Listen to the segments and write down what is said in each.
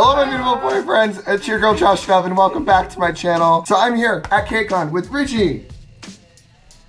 Hello, my beautiful boyfriends. It's your girl Josh Dove, and welcome back to my channel. So I'm here at KCON with Richie.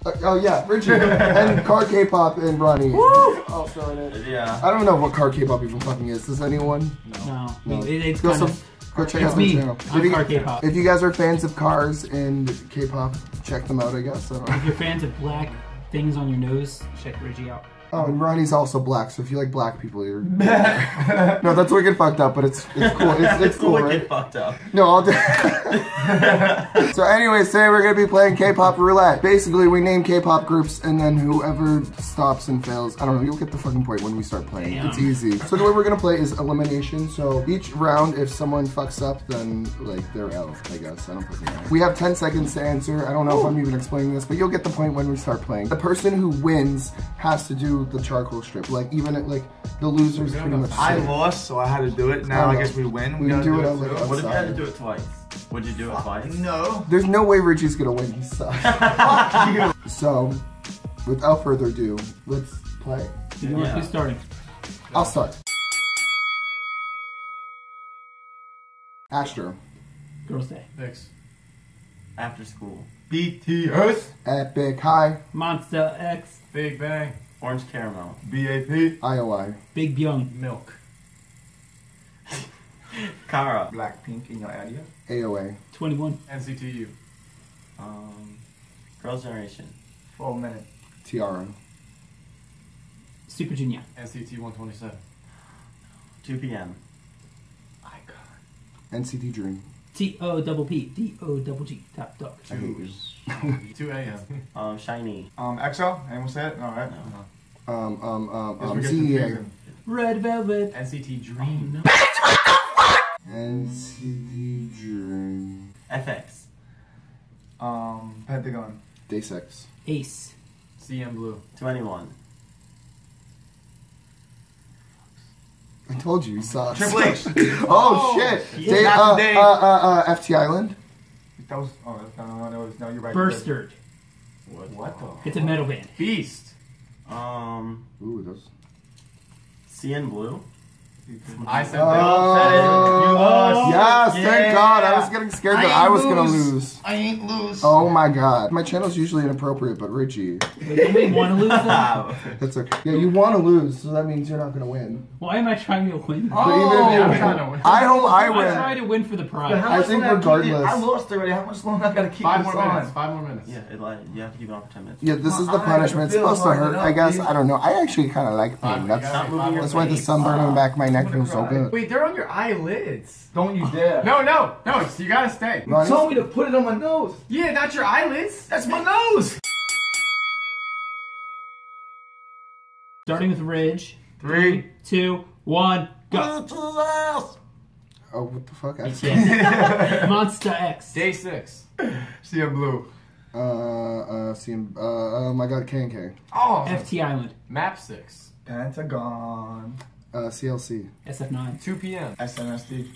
Uh, oh yeah, Richie and Car K-pop and Ronnie. Also in it. Yeah. I don't know what Car K-pop even fucking is. Does anyone? No, No. It, it's Go kind some- of. Go check It's out my me. channel. I'm If you- Car K-pop. If you guys are fans of cars and K-pop, check them out. I guess. I don't know. If you're fans of black things on your nose, check Reggie out. Oh, and Ronnie's also black, so if you like black people, you're. no, that's wicked fucked up, but it's it's cool. It's, it's cool, Look right? get fucked up. No, I'll do. so, anyways, today we're gonna be playing K-pop roulette. Basically, we name K-pop groups, and then whoever stops and fails, I don't know. You'll get the fucking point when we start playing. Damn. It's easy. So the way we're gonna play is elimination. So each round, if someone fucks up, then like they're out. I guess I don't fucking know. We have 10 seconds to answer. I don't know if I'm even explaining this, but you'll get the point when we start playing. The person who wins has to do the charcoal strip. Like even at, like the losers pretty much. I sit. lost, so I had to do it. Now Oh, I guess we win. We can gotta do it on, like, What if you had to do it twice? Would you do it twice? No. There's no way Richie's gonna win. He sucks. Fuck you. So, without further ado, let's play. You know Yeah. who's starting? I'll start. Astro, Girls' Day. Thanks. After school. BTS. Epic High, Monsta X. Big Bang. Orange caramel. BAP. IOI, Big Byung. Milk. Kara. Blackpink in your area. AOA, 2NE1. NCTU. Um, Girls' Generation. Full minute. T-ara, Super Junior. NCT 127. 2 p.m. iKON. NCT Dream. T O double P D O double G. Topp Dogg. I hate you. 2AM Um, SHINee. Um, EXO. Anyone say it? All right. No. Um, um, um, um, we CEA. Red Velvet. NCT Oh, Dream. no. NCT Dream. f(x). Um, Pentagon. Day 6. Ace. CN Blue. 2NE1. I told you, he sucks. Triple H. oh, Oh, shit! yeah. Day, Not uh, uh, uh, uh, FT Island. That was. Oh, that's no, no, no, no, you're right. Burstard. What? What the? It's a metal band. Beast. Um, Ooh, those. CN Blue. I said Oh. that. You lost. Yes, thank God. I was getting scared that I I, ain't was gonna lose. lose. I ain't lose. Oh my God. My channel's usually inappropriate, but Richie, Wait, don't we want to lose them? That's okay. Yeah, you want to lose, so that means you're not gonna win. Why am I trying to win? Oh, but even if you I'm win, trying to win. I hope I I try win. to win for the prize. I think regardless. I lost already. How much longer I gotta keep Five this more on? minutes. Five more minutes. yeah, it, like, you have to keep it on for 10 minutes. Yeah, this is the I punishment. It's supposed to hurt. enough, I guess. dude. I don't know. I actually kind of like pain. you That's gotta Stop say moving five your that's why the face. sunburn on the back of my neck I'm feels gonna so good. Wait, they're on your eyelids. Don't you dare. No, no, no. You gotta stay. You told me to put it on my nose. Yeah, not your eyelids. That's my nose. Starting with Ridge. Three. Two, go. To the house. Oh, what the fuck? I Yeah. Monsta X. Day six. CN Blue. Uh, uh, CM, uh, oh my god, KNK. Oh. FT Island. Map six. Pentagon. Uh, CLC. SF9. 2PM SNSD.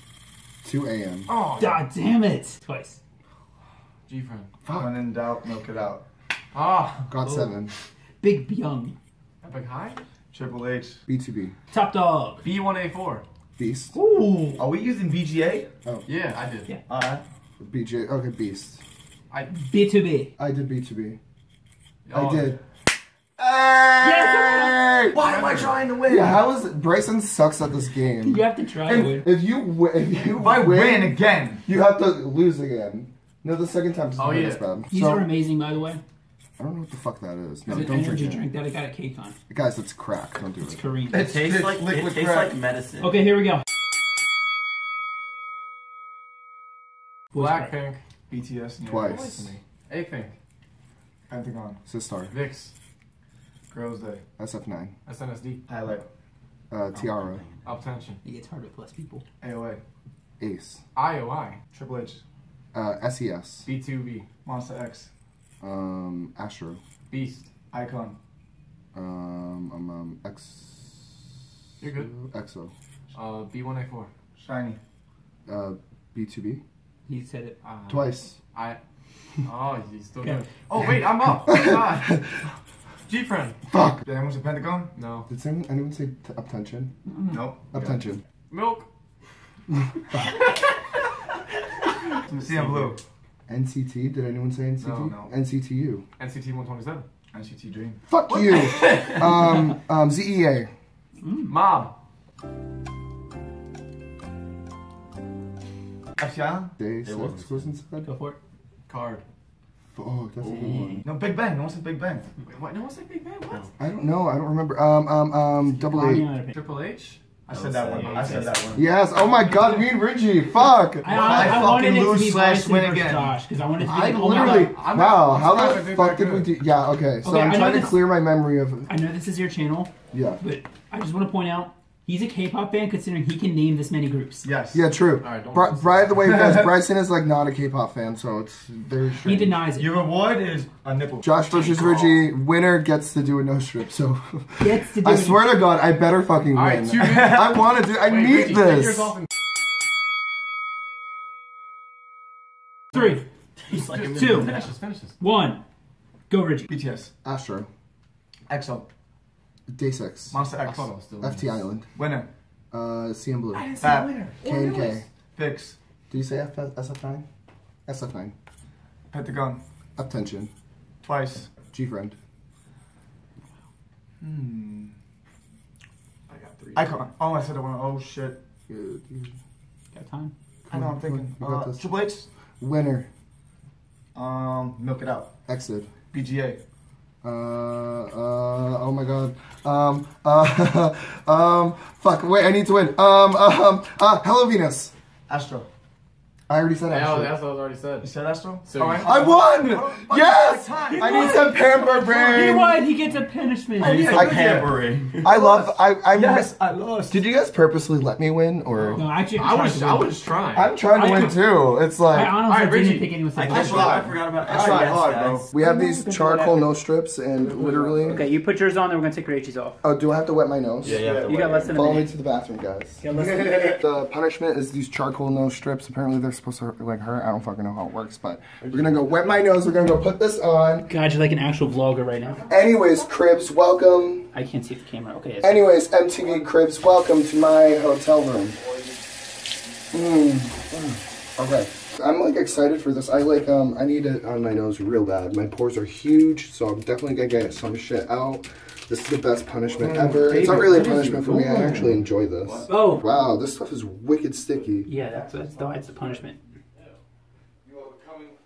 2 a.m. Oh. God damn it. Twice. GFRIEND. When in doubt, milk it out. Ah. GOT7. Big Byung. Epic High. Triple H. BTOB. Topp Dogg. B1A4. Beast. Ooh. Are we using BGA? Oh. Yeah, I did. Yeah. Alright. BJ. Okay, Beast. I. BTOB. I did BTOB. Oh, I did. Yes! Hey! Why am I trying to win? Yeah, how is it? Bryson sucks at this game. You have to try to win. if you wi- if you If I win, win again. you have to lose again. No, the second time Oh, yeah. as bad. These so, are amazing, by the way. I don't know what the fuck that is. No, It's an don't energy drink drink that I got a cake on. Guys, it's crack. Don't do It's it. Korean. It It's tastes thick like it liquid tastes crack. like medicine. Okay, here we go. Voice crack. Blackpink. BTS. yeah. Twice. A Pink. Pentagon. Sistar. VIXX. Girls Day. SF9. SNSD. Highlight. Uh, T-ara. UP10TION. It gets harder with less people. AOA. Ace. IOI. Triple H. Uh, SES. BTOB. Monsta X. Um, Astro. Beast. iKON. Um, um, um, X. You're good. EXO. Uh, B1A4. SHINee. Uh, BTOB. He said it. Uh, Twice. I. Oh, he's still good. Oh wait, I'm up. GFRIEND. Fuck. Did anyone say Pentagon? No. Did anyone, anyone say t- UP10TION? Nope. UP10TION. Milk. CN Blue. NCT? Did anyone say NCT? No, no. NCT U. NCT 127. NCT Dream. Fuck you. um, um, ZEA. Mob. FT Island? Day It six was. was inside. Go for it. KARD. Oh, that's a good one. No, Big Bang. No one said Big Bang. Wait, what? No one said Big Bang. What? I don't know. I don't remember. Um, um, um, double Find eight. another pick. Triple H. I said that one. I said that one. Yes. Oh my God, me and Richie. Fuck. I, I, I I fucking to lose be slash win again. Josh because I wanted to be I like, oh my literally. god. Wow. I'm How the fuck did we do? Yeah. Okay. So Okay, I'm I know trying to this- clear my memory of. I know this is your channel, Yeah. but I just want to point out he's a K-pop fan considering he can name this many groups. Yes. Yeah. True. All right, don't Bri- by the way, guys, Bryson is like not a K-pop fan, so it's very He denies it. Your reward is a nipple. Josh versus Richie. Winner gets to do a no strip. So Gets to do I swear to God, I better fucking All right, win. two minutes. I want to do. I Wait, need Richie, take yours this. Three, He's like, Two. Finish this. Finish this. one, go Richie. BTS. Astro. EXO. Day six. Monsta X. Hold on, still. FT Island. Winner. Uh, CN Blue. I didn't say Fab. winner. KNK. Fix. Did you say F- SF9? SF9. Pentagon. UP10TION. Twice. GFRIEND. Hmm. I got three. iKON. Oh, I said that one. Oh shit. Good. Got time? I know. I'm thinking. You Uh, this. Triple H. Winner. Um. Milk it out. EXID. BGA. Uh, uh, oh my god. Um, uh, um, fuck, wait, I need to win. Um, um, uh, Hello Venus. Astro. I already said Yeah, Astro. that's what I was already You said. said Astro. So All you- I won! Yes! time. I need some pamper He won. He gets a punishment. I like can't. hammering. I love, I, I Yes, I lost. Did you guys purposely let me win, or? No, actually, I was. I was trying. I'm trying to I win could- too. It's I like, honestly Alright, didn't Richie. think anyone I, said just. I forgot about I right, guess, hard, bro. we have these charcoal no strips, and literally. Okay, you put yours on, then we're gonna take Rachel's off. Oh, do I have to wet my nose? Yeah, yeah. You got less than a Follow me to the bathroom, guys. You got less than a minute. The punishment is these charcoal nose strips. Apparently, they're supposed to like hurt. I don't fucking know how it works, but we're gonna go wet my nose. We're gonna go put this on. God, you're like an actual vlogger right now. Anyways, Cribs, welcome. I can't see the camera. Okay. Yes. Anyways, MTV Cribs, welcome to my hotel room. Mm. mm. Okay. I'm like excited for this. I like um I need it on my nose real bad. My pores are huge, so I'm definitely gonna get some shit out. This is the best punishment ever. It's not really a punishment for me. I actually enjoy this. Oh. Wow, this stuff is wicked sticky. Yeah, that's that's the that's the punishment.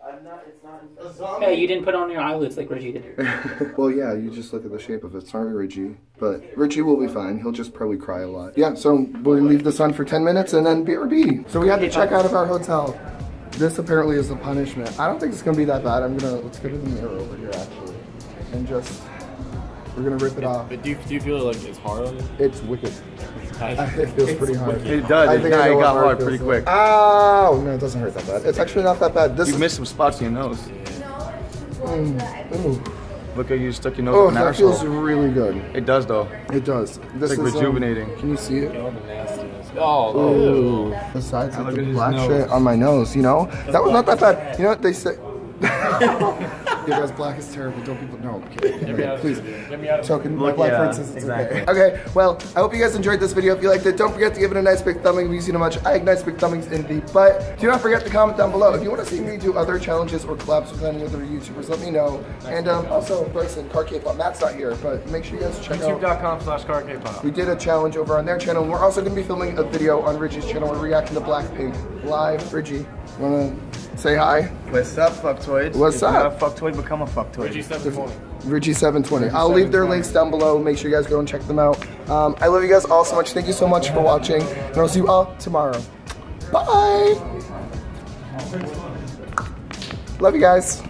I'm not, it's not Hey, you didn't put on your eyelids like Reggie did. well, yeah, you just look at the shape of it. Sorry, Reggie. But Richie will be fine. He'll just probably cry a lot. Yeah, so we'll leave this on for 10 minutes and then BRB. So we had to check out of our hotel. This apparently is the punishment. I don't think it's gonna be that bad. I'm gonna, let's go to the mirror over here actually. And just, we're gonna rip it off. But do you, do you feel like it's hard on you? It's wicked. It feels pretty hard. It does. I It, think I nah, it got hard hard feels pretty like. quick. Ow! No, it doesn't hurt that bad. It's actually not that bad. This You is, missed some spots in your nose. ooh. Look at you stuck your nose Oh, in an that feels really good. It does though. It does. This It's like is, um, rejuvenating. can you see it? Oh, oh, Ooh. Besides like, the black nose. shit on my nose, you know? That was not that bad. You know what they say? yeah, guys, black is terrible. Don't people know? I'm. Okay, please. Token, Look, black yeah, princess. It's exactly. okay. Okay, well, I hope you guys enjoyed this video. If you liked it, don't forget to give it a nice big thumbing. If you see too much, I like nice big thumbings in the butt. Do not forget to comment down below. If you want to see me do other challenges or collabs with any other YouTubers, let me know. And um, also, Bryson, Car K-pop. Matt's not here, but make sure you guys check out. YouTube.com slash car K-pop. We did a challenge over on their channel, and we're also going to be filming a video on Richie's channel. We're reacting to Blackpink live. Richie, want to say hi? What's up, fucktoids? What's if you're up? not a fuctoid, become a fucktoid. Ridgy720. I'll leave their links down below. Make sure you guys go and check them out. Um, I love you guys all so much. Thank you so much for watching, and I'll see you all tomorrow. Bye. Love you guys.